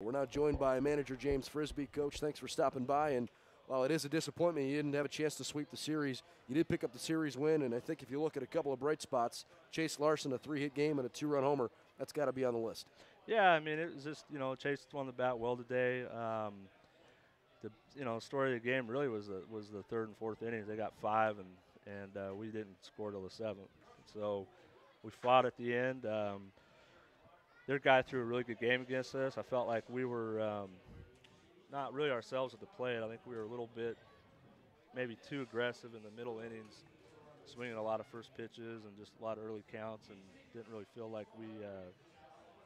We're now joined by manager James Frisbie. Coach, thanks for stopping by. And while it is a disappointment you didn't have a chance to sweep the series, you did pick up the series win. And I think if you look at a couple of bright spots, Chase Larson, a three hit game and a two run homer, that's got to be on the list. Yeah, I mean, it was just, you know, Chase won the bat well today. Um, the you know story of the game really was the was the third and fourth innings. They got five, and and uh, we didn't score till the seventh. So we fought at the end. Um, their guy threw a really good game against us. I felt like we were um, not really ourselves at the plate. I think we were a little bit maybe too aggressive in the middle innings, swinging a lot of first pitches and just a lot of early counts, and didn't really feel like we uh,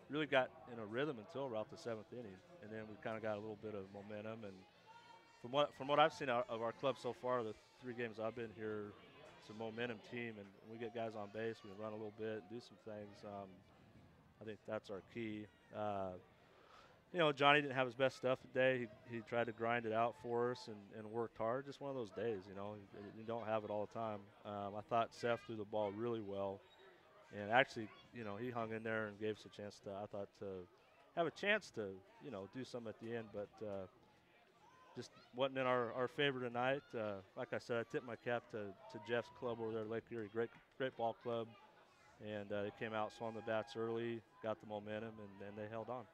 really got in a rhythm until about the seventh inning, and then we kind of got a little bit of momentum. And from what from what I've seen of our club so far, the three games I've been here, it's a momentum team, and we get guys on base, we run a little bit, do some things. Um, I think that's our key. Uh, you know, Johnny didn't have his best stuff today. He, he tried to grind it out for us and, and worked hard. Just one of those days, you know. You, you don't have it all the time. Um, I thought Seth threw the ball really well, and actually, you know, he hung in there and gave us a chance to. I thought to have a chance to, you know, do something at the end, but uh, just wasn't in our, our favor tonight. Uh, like I said, I tipped my cap to, to Jeff's club over there, Lake Erie. Great, great ball club and uh, they came out, swung the bats early, got the momentum, and, then they held on.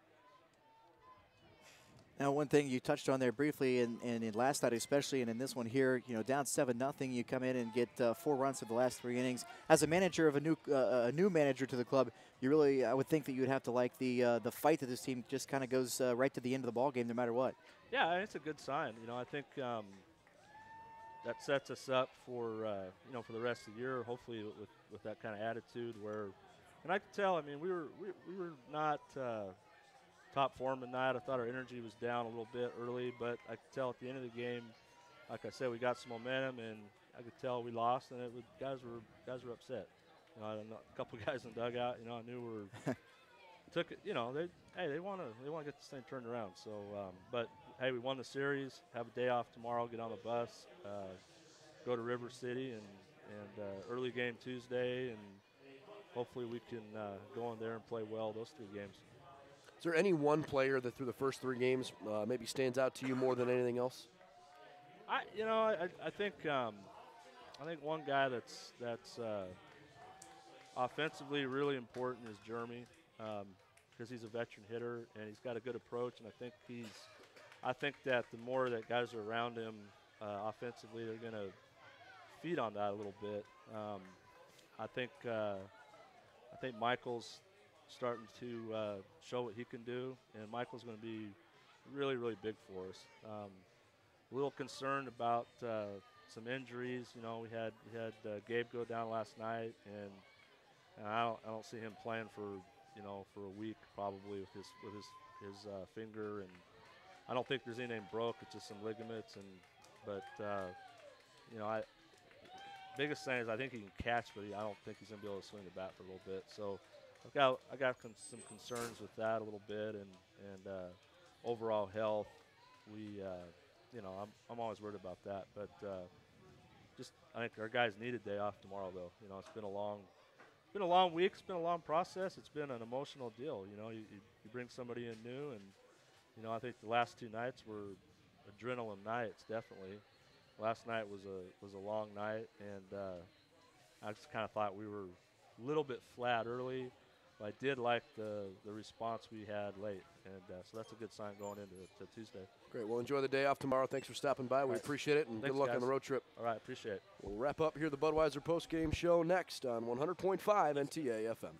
Now, one thing you touched on there briefly, and, and in last night especially, and in this one here, you know, down seven nothing, you come in and get uh, four runs for the last three innings. As a manager of a new uh, a new manager to the club, you really, I would think that you'd have to like the uh, the fight that this team just kind of goes uh, right to the end of the ball game, no matter what. Yeah, it's a good sign. You know, I think um, that sets us up for uh, you know for the rest of the year. Hopefully, with with that kind of attitude, where and I could tell. I mean, we were we, we were not uh, top form tonight. I thought our energy was down a little bit early, but I could tell at the end of the game, like I said, we got some momentum, and I could tell we lost, and it was, guys were guys were upset. You know, a couple guys in the dugout. You know, I knew were took it. You know, they hey they want to they want to get this thing turned around. So, um, but hey, we won the series. Have a day off tomorrow. Get on the bus. Uh, go to River City and and uh, early game Tuesday, and hopefully we can uh, go in there and play well those three games. Is there any one player that through the first three games uh, maybe stands out to you more than anything else? I, you know, I, I think um, I think one guy that's that's uh, offensively really important is Jeremy because um, he's a veteran hitter and he's got a good approach, and I think he's I think that the more that guys are around him uh, offensively, they're going to feed on that a little bit. Um, I think uh, I think Michael's starting to uh, show what he can do, and Michael's going to be really really big for us. Um, a little concerned about uh, some injuries. You know, we had we had uh, Gabe go down last night, and, and, I don't I don't see him playing for you know for a week probably with his with his his uh, finger and I don't think there's anything broke. It's just some ligaments, and but uh, you know, I biggest thing is I think he can catch, but he, I don't think he's gonna be able to swing the bat for a little bit. So I've got I got con- some concerns with that a little bit, and and uh, overall health. We uh, you know I'm I'm always worried about that, but uh, just I think our guys need a day off tomorrow though. You know, it's been a long been a long week. It's been a long process. It's been an emotional deal. You know, you, you, you bring somebody in new and you know, I think the last two nights were adrenaline nights, definitely. Last night was a was a long night, and uh, I just kind of thought we were a little bit flat early. But I did like the the response we had late, and uh, so that's a good sign going into to Tuesday. Great. Well, enjoy the day off tomorrow. Thanks for stopping by. We right. appreciate it, and Thanks, good luck guys. on the road trip. All right, appreciate it. We'll wrap up here the Budweiser post game show next on 100.5 NTA FM.